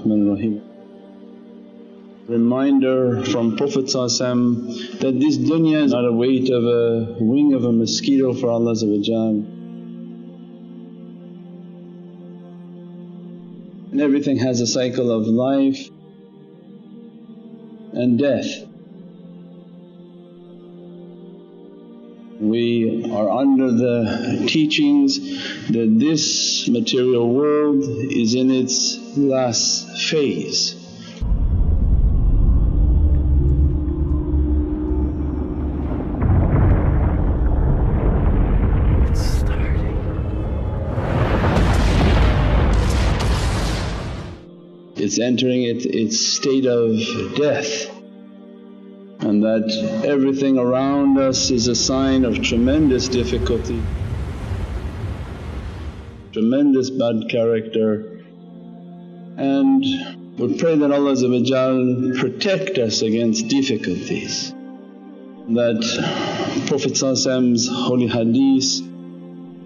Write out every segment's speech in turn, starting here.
Rahmanir Rahim. Reminder from Prophet that this dunya is not a weight of a wing of a mosquito for Allah and everything has a cycle of life and death. We are under the teachings that this material world is in its last phase. It's entering it, its state of death and that everything around us is a sign of tremendous difficulty, tremendous bad character and we pray that Allah protect us against difficulties. That Prophet Prophet's holy hadith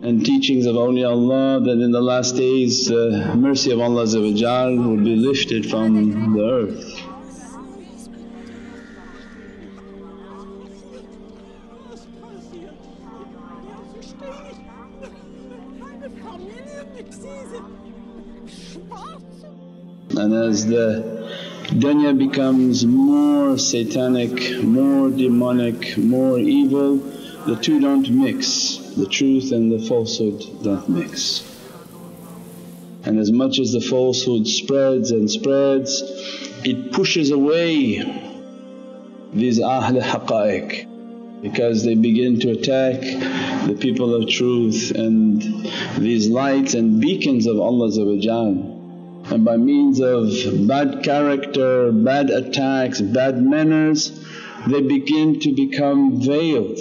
and teachings of awliyaullah that in the last days the mercy of Allah will be lifted from the earth. And as the dunya becomes more satanic, more demonic, more evil, the two don't mix, the truth and the falsehood don't mix. And as much as the falsehood spreads and spreads, it pushes away these Ahl haqqaiq because they begin to attack the people of truth and these lights and beacons of Allah and by means of bad character, bad attacks, bad manners they begin to become veiled.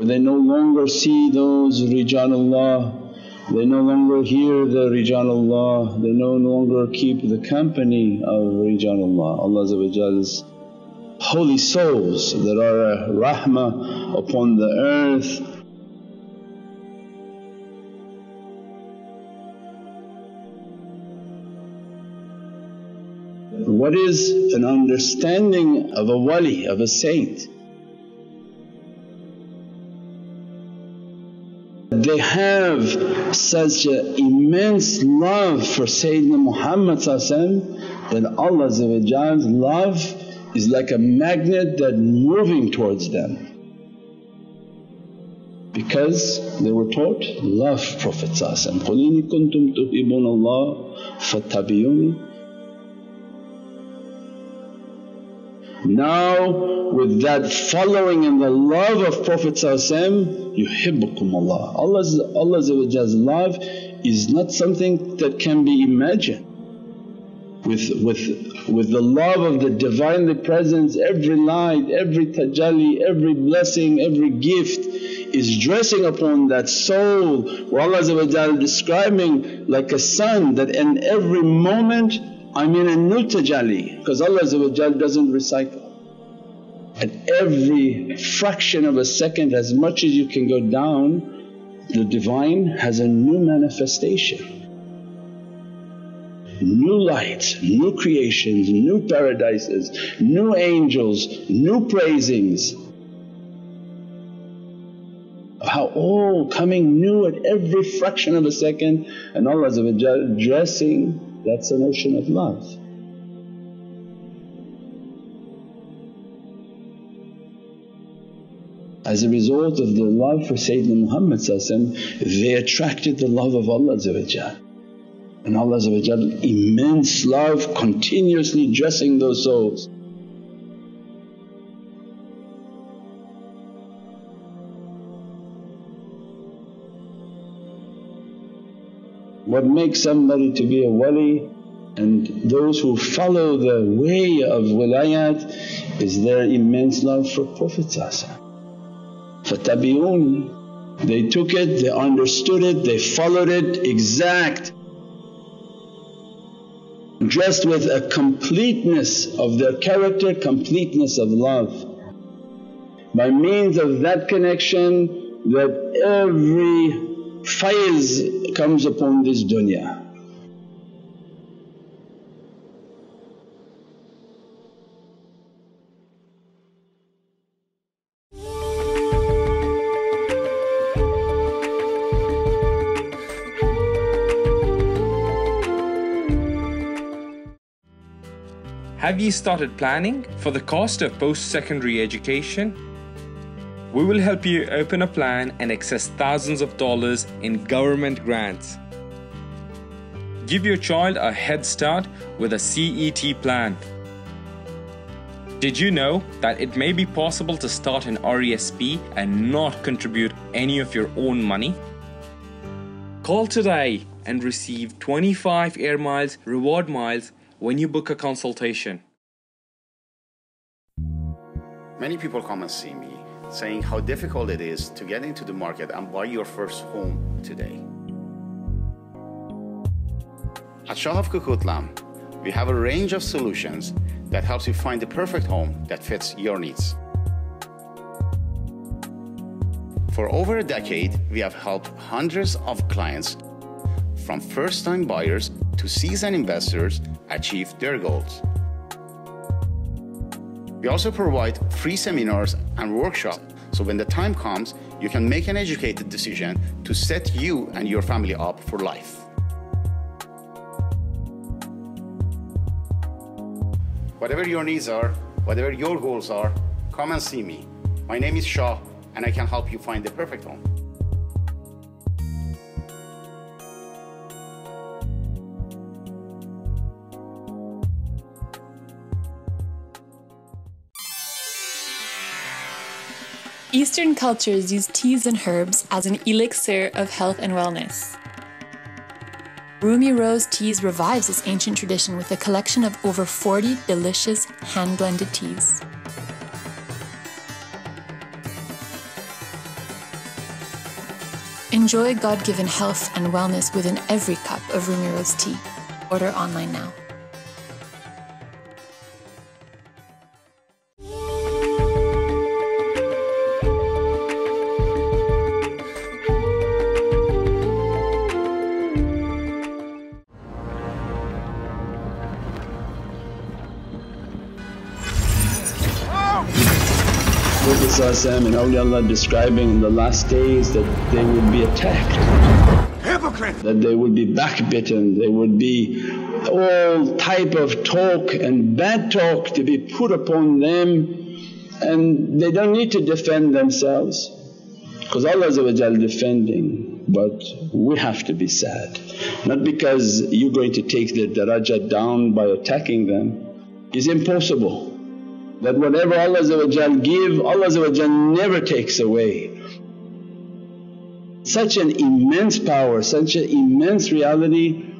They no longer see those rijalullah, they no longer hear the rijalullah, they no longer keep the company of rijalullah, Allah's holy souls that are a rahmah upon the earth. What is an understanding of a wali, of a saint? They have such an immense love for Sayyidina Muhammad that Allah's love is like a magnet that moving towards them because they were taught love Prophet قُلْ إِن كُنْتُمْ تُحِبُّونَ اللَّهَ فَاتَّبِعُونِي Now with that following and the love of Prophet yuhibbukum Allah. Allah's, Allah's love is not something that can be imagined with, with, with the love of the Divinely Presence every light, every tajalli, every blessing, every gift is dressing upon that soul where Allah describing like a sun that in every moment I'm in a new tajalli because Allah doesn't recycle. At every fraction of a second as much as you can go down the Divine has a new manifestation new lights, new creations, new paradises, new angels, new praisings. How all coming new at every fraction of a second and Allah dressing that's the notion of love. As a result of the love for Sayyidina Muhammad they attracted the love of Allah and Allah's immense love continuously dressing those souls. What makes somebody to be a wali and those who follow the way of wilayat is their immense love for Prophet Fatabi'un they took it, they understood it, they followed it exact. Just with a completeness of their character, completeness of love. By means of that connection that every fires comes upon this dunya. Have you started planning for the cost of post secondary education? We will help you open a plan and access thousands of dollars in government grants. Give your child a head start with a CET plan. Did you know that it may be possible to start an RESP and not contribute any of your own money? Call today and receive 25 air miles reward miles when you book a consultation. Many people come and see me saying how difficult it is to get into the market and buy your first home today. At Shah of Coquitlam, we have a range of solutions that helps you find the perfect home that fits your needs. For over a decade, we have helped hundreds of clients from first-time buyers to seasoned investors achieve their goals. We also provide free seminars and workshops so when the time comes, you can make an educated decision to set you and your family up for life. Whatever your needs are, whatever your goals are, come and see me. My name is Shah, and I can help you find the perfect home. Eastern cultures use teas and herbs as an elixir of health and wellness. Rumi Rose Teas revives this ancient tradition with a collection of over 40 delicious hand blended teas. Enjoy God given health and wellness within every cup of Rumi Rose tea. Order online now. Prophet and awliyaullah describing in the last days that they would be attacked. Hypocrite! That they would be backbitten, they would be all type of talk and bad talk to be put upon them and they don't need to defend themselves because Allah is defending but we have to be sad. Not because you're going to take their darajah down by attacking them, it's impossible that whatever Allah give, Allah never takes away. Such an immense power, such an immense reality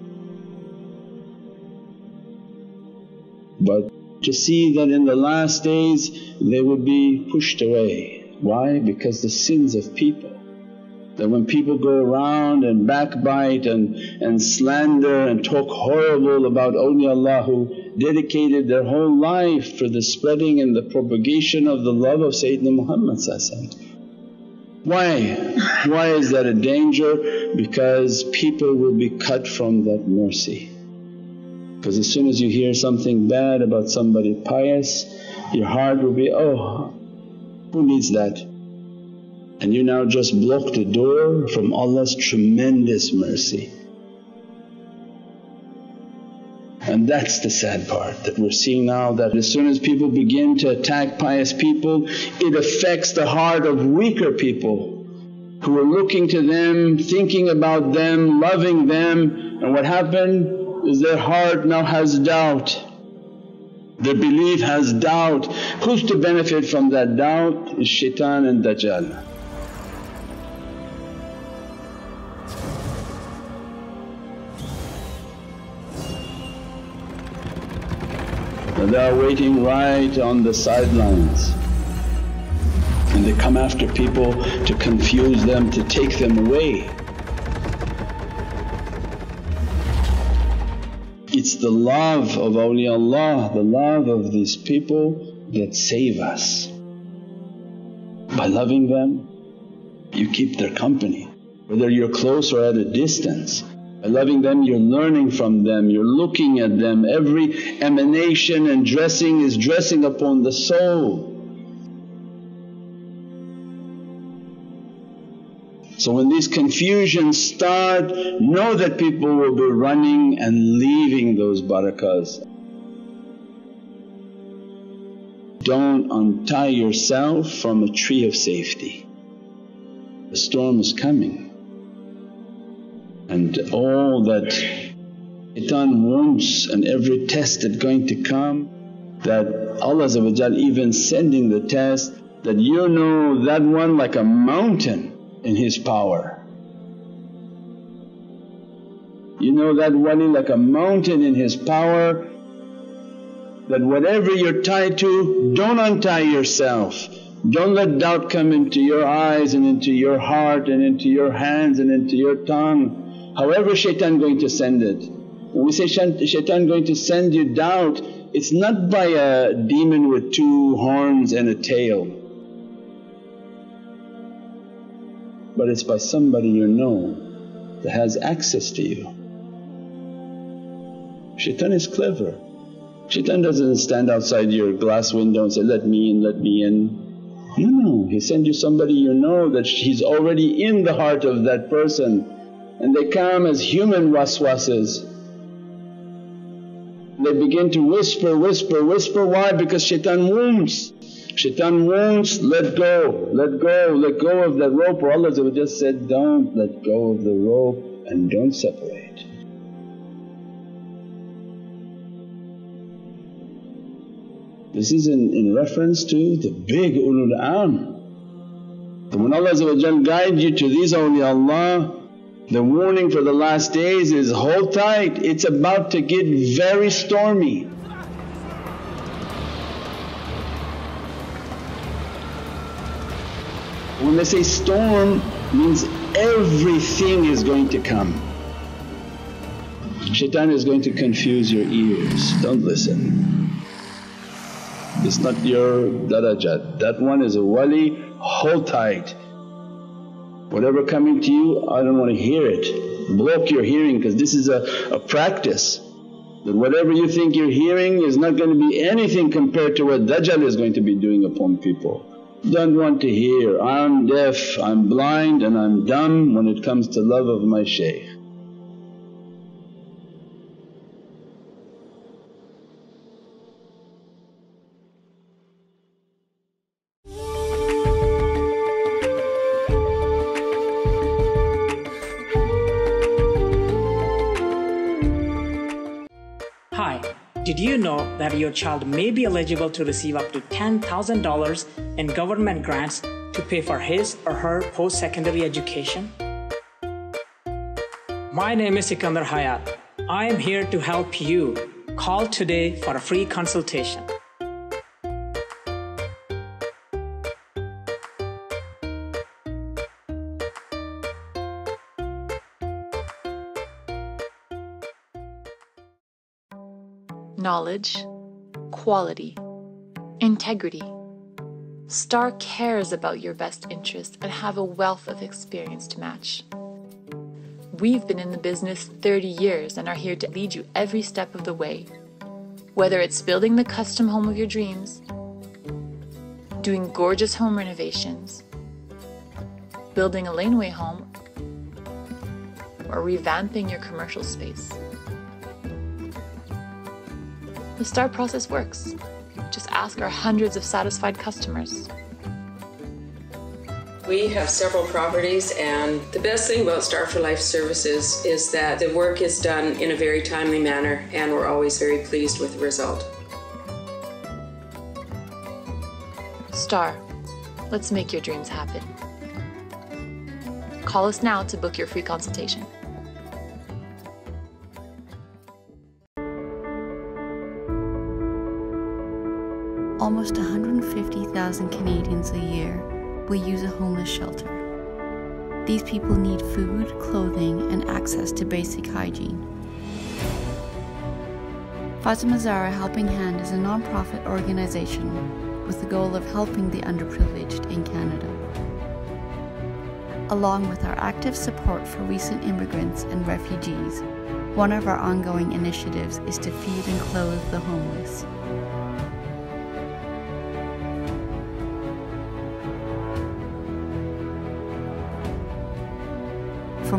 but to see that in the last days they would be pushed away. Why? Because the sins of people. That when people go around and backbite and, and slander and talk horrible about awliyaullah who dedicated their whole life for the spreading and the propagation of the love of Sayyidina Muhammad Why? Why is that a danger? Because people will be cut from that mercy. Because as soon as you hear something bad about somebody pious, your heart will be, oh who needs that? And you now just block the door from Allah's tremendous mercy. And that's the sad part that we're seeing now that as soon as people begin to attack pious people it affects the heart of weaker people who are looking to them, thinking about them, loving them and what happened is their heart now has doubt. Their belief has doubt. Who's to benefit from that doubt is shaitan and Dajjal. They are waiting right on the sidelines and they come after people to confuse them, to take them away. It's the love of awliyaullah, the love of these people that save us. By loving them you keep their company, whether you're close or at a distance. By loving them you're learning from them, you're looking at them, every emanation and dressing is dressing upon the soul. So when these confusions start, know that people will be running and leaving those barakahs. don't untie yourself from a tree of safety. The storm is coming and all that shaitan wants and every test that's going to come that Allah even sending the test that you know that one like a mountain in his power. You know that wali like a mountain in his power that whatever you're tied to don't untie yourself. Don't let doubt come into your eyes and into your heart and into your hands and into your tongue. However shaitan going to send it. When we say shaitan going to send you doubt, it's not by a demon with two horns and a tail but it's by somebody you know that has access to you. Shaitan is clever. Shaitan doesn't stand outside your glass window and say, let me in, let me in. No, no, he send you somebody you know that he's already in the heart of that person and they come as human waswases. They begin to whisper, whisper, whisper. Why? Because shaitan wounds. Shaitan wounds, let go, let go, let go of that rope or Allah just said, don't let go of the rope and don't separate. This is in, in reference to the big ulul am. when Allah guide you to these awliyaullah, the warning for the last days is hold tight, it's about to get very stormy. When they say storm means everything is going to come. Shaitan is going to confuse your ears, don't listen. It's not your darajat, that one is a wali, hold tight. Whatever coming to you I don't want to hear it, block your hearing because this is a, a practice. That whatever you think you're hearing is not going to be anything compared to what Dajjal is going to be doing upon people. Don't want to hear, I'm deaf, I'm blind and I'm dumb when it comes to love of my shaykh. That your child may be eligible to receive up to $10,000 in government grants to pay for his or her post secondary education? My name is Sikandar Hayat. I am here to help you. Call today for a free consultation. Knowledge, quality, integrity. STAR cares about your best interest and have a wealth of experience to match. We've been in the business 30 years and are here to lead you every step of the way. Whether it's building the custom home of your dreams, doing gorgeous home renovations, building a laneway home, or revamping your commercial space. The STAR process works. Just ask our hundreds of satisfied customers. We have several properties, and the best thing about Star for Life Services is that the work is done in a very timely manner, and we're always very pleased with the result. Star, let's make your dreams happen. Call us now to book your free consultation. Almost 150,000 Canadians a year will use a homeless shelter. These people need food, clothing, and access to basic hygiene. Fatima Zahra Helping Hand is a non-profit organization with the goal of helping the underprivileged in Canada. Along with our active support for recent immigrants and refugees, one of our ongoing initiatives is to feed and clothe the homeless.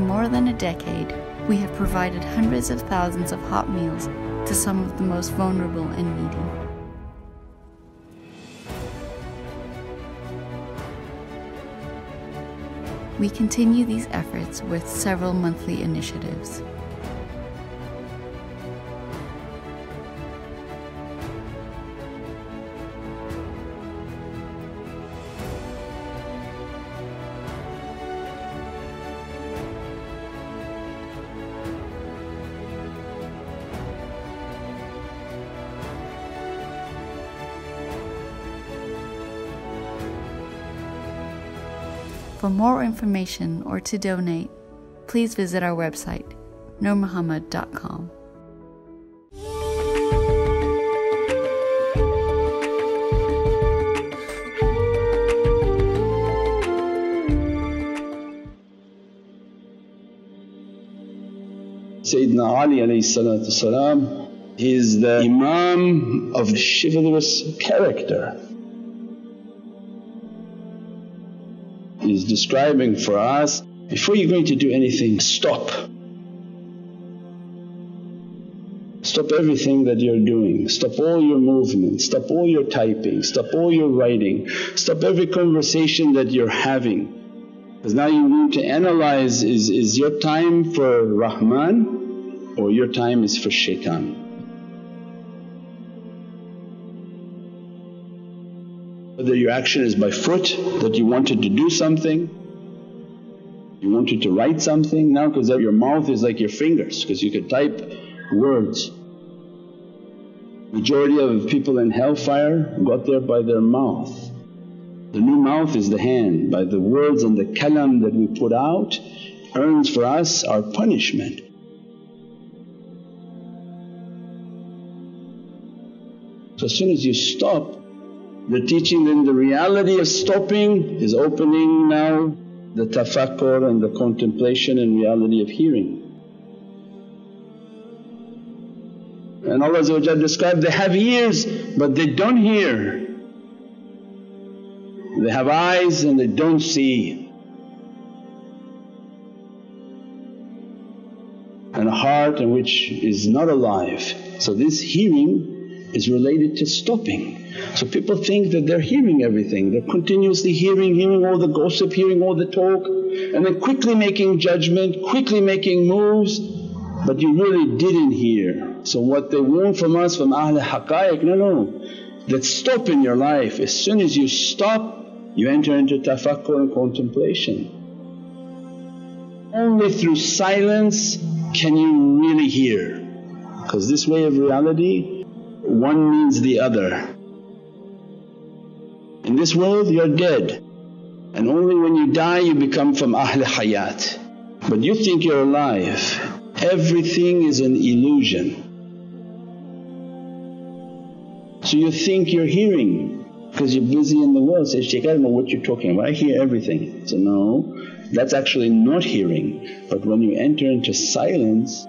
more than a decade, we have provided hundreds of thousands of hot meals to some of the most vulnerable and needy. We continue these efforts with several monthly initiatives. For more information or to donate, please visit our website, nurmuhammad.com. Sayyidina Ali alayhi salatu salam, he is the Imam of chivalrous character. He's describing for us, before you're going to do anything stop. Stop everything that you're doing, stop all your movements, stop all your typing, stop all your writing, stop every conversation that you're having. Because now you need to analyze is, is your time for Rahman or your time is for shaitan. Whether your action is by foot that you wanted to do something, you wanted to write something now because your mouth is like your fingers because you could type words. Majority of people in hellfire got there by their mouth. The new mouth is the hand, by the words and the kalam that we put out earns for us our punishment. So as soon as you stop the teaching then the reality of stopping is opening now the tafakkur and the contemplation and reality of hearing. And Allah described, they have ears but they don't hear. They have eyes and they don't see. And a heart in which is not alive. So this hearing is related to stopping. So people think that they're hearing everything, they're continuously hearing, hearing all the gossip, hearing all the talk and then quickly making judgment, quickly making moves but you really didn't hear. So what they want from us from Ahl Haqqaiq, no, no, that stop in your life. As soon as you stop you enter into tafakkur and contemplation. Only through silence can you really hear because this way of reality one means the other. In this world you're dead and only when you die you become from Ahl Hayat. But you think you're alive, everything is an illusion. So you think you're hearing because you're busy in the world. Say, Shaykh, I don't know what you're talking about, I hear everything. So, no, that's actually not hearing. But when you enter into silence,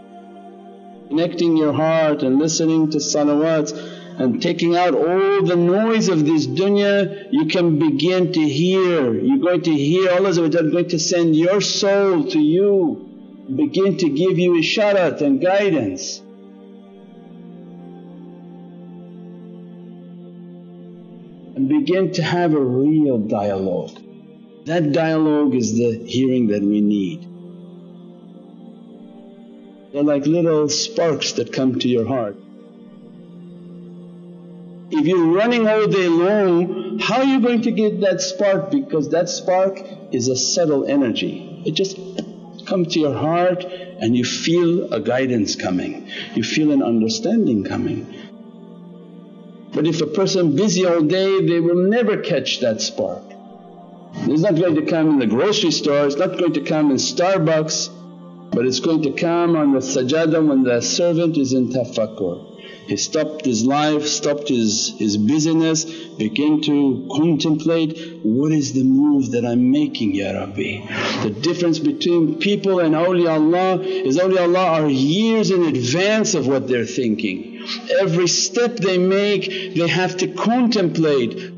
connecting your heart and listening to salawats and taking out all the noise of this dunya you can begin to hear. You're going to hear Allah going to send your soul to you, begin to give you isharat and guidance. And begin to have a real dialogue. That dialogue is the hearing that we need. They're like little sparks that come to your heart. If you're running all day long, how are you going to get that spark? Because that spark is a subtle energy. It just comes to your heart and you feel a guidance coming, you feel an understanding coming. But if a person busy all day they will never catch that spark. It's not going to come in the grocery store, it's not going to come in Starbucks but it's going to come on the sajadah when the servant is in tafakkur. He stopped his life, stopped his, his busyness, began to contemplate, what is the move that I'm making Ya Rabbi? The difference between people and awliyaullah is awliyaullah are years in advance of what they're thinking. Every step they make they have to contemplate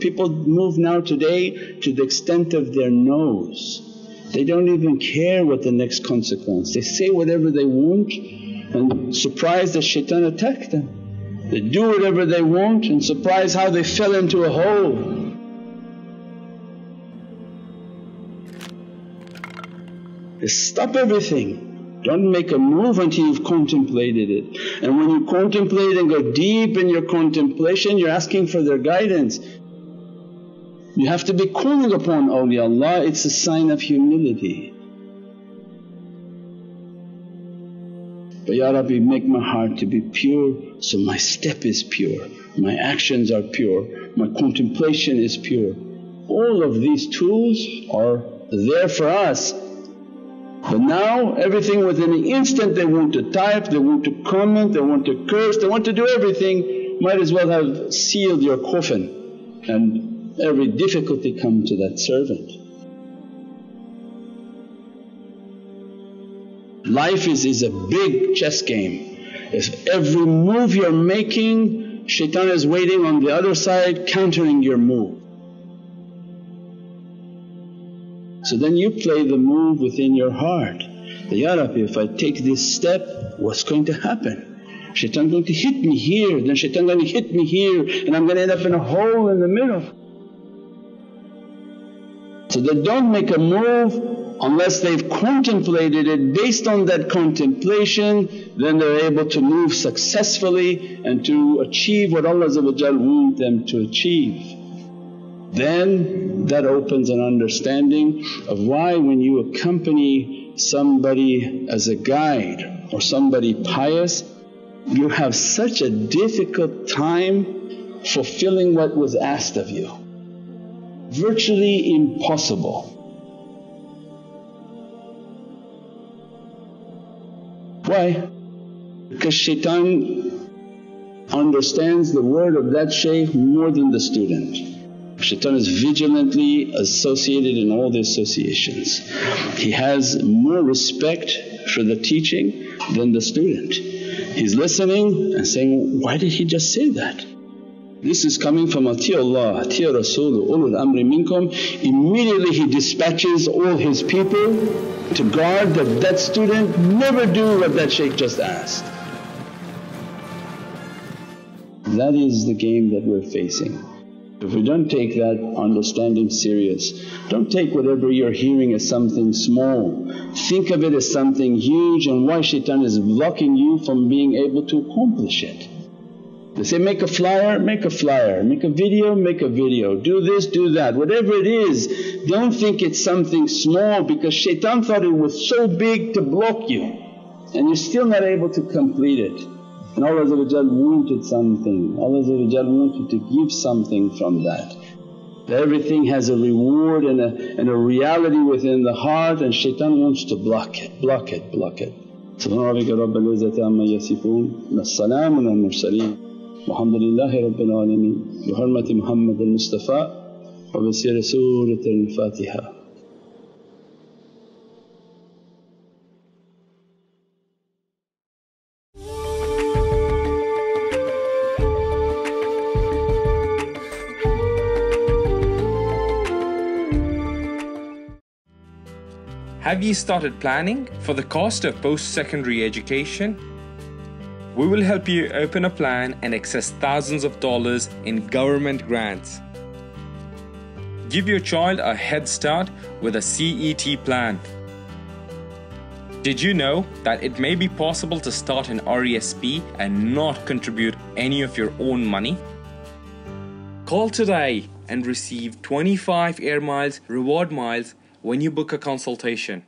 People move now today to the extent of their nose. They don't even care what the next consequence. They say whatever they want and surprised that shaitan attacked them. They do whatever they want and surprise how they fell into a hole. stop everything. Don't make a move until you've contemplated it. And when you contemplate and go deep in your contemplation, you're asking for their guidance. You have to be calling upon awliyaullah, it's a sign of humility. But Ya Rabbi make my heart to be pure so my step is pure, my actions are pure, my contemplation is pure. All of these tools are there for us but now everything within an instant they want to type, they want to comment, they want to curse, they want to do everything, might as well have sealed your coffin and every difficulty come to that servant. Life is, is a big chess game. If every move you're making, shaitan is waiting on the other side countering your move. So then you play the move within your heart that, Ya Rabbi if I take this step what's going to happen? Shaitan going to hit me here, then shaitan going to hit me here and I'm going to end up in a hole in the middle. So they don't make a move unless they've contemplated it based on that contemplation then they're able to move successfully and to achieve what Allah want them to achieve. Then that opens an understanding of why when you accompany somebody as a guide or somebody pious you have such a difficult time fulfilling what was asked of you. Virtually impossible. Why? Because shaitan understands the word of that shaykh more than the student. Shaitan is vigilantly associated in all the associations. He has more respect for the teaching than the student. He's listening and saying, why did he just say that? This is coming from Atiullah, Atiya Rasul, ulul amri minkum. Immediately he dispatches all his people to guard that that student never do what that shaykh just asked. That is the game that we're facing. If we don't take that understanding serious, don't take whatever you're hearing as something small, think of it as something huge and why shaitan is blocking you from being able to accomplish it. They say, make a flyer, make a flyer, make a video, make a video, do this, do that, whatever it is. Don't think it's something small because shaitan thought it was so big to block you and you're still not able to complete it. And Allah wanted something, Allah wanted to give something from that. Everything has a reward and a, and a reality within the heart and shaitan wants to block it, block it, block it. Rabbika rabbil izzati amma yasifoon wa salaamun al mursaleen walhamdulillahi rabbil alameen bi hurmati Muhammad al-Mustafa wa bi siri Surat al-Fatiha. Have you started planning for the cost of post-secondary education? We will help you open a plan and access thousands of dollars in government grants. Give your child a head start with a CET plan. Did you know that it may be possible to start an RESP and not contribute any of your own money? Call today and receive 25 air miles reward miles when you book a consultation.